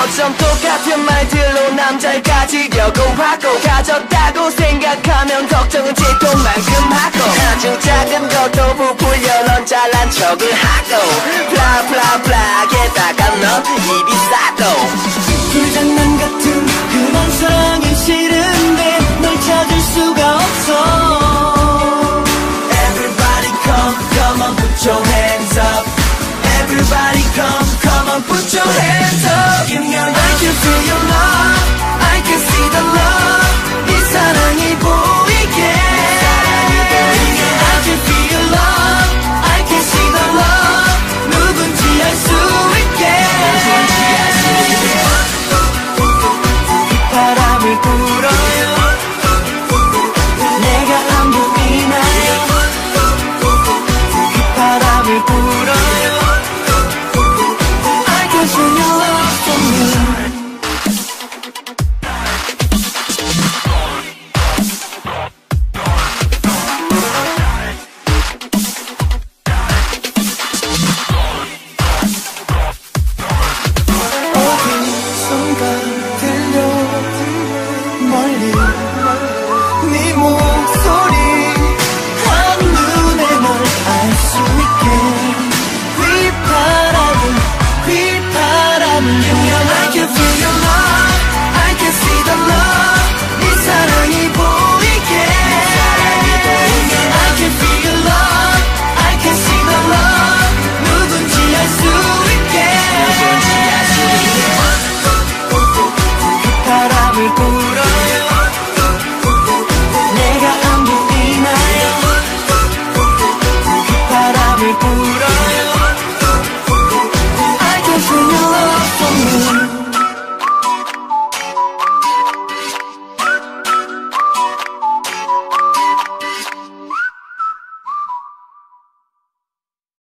점점 똑같은 말들로 남자를 가지려고 하고 가졌다고 생각하면 걱정은 쥐똥만큼 하고 아주 작은 것도 부풀려 넌 잘난 척을 하고 blah blah blah 게다가 넌 입이 싸도 불장난 같은 그런 사랑이 싫은데 널 찾을 수가 없어 Everybody come, come on, put your hands up. Everybody come, come on, put your hands up. you feel your love I can see the light.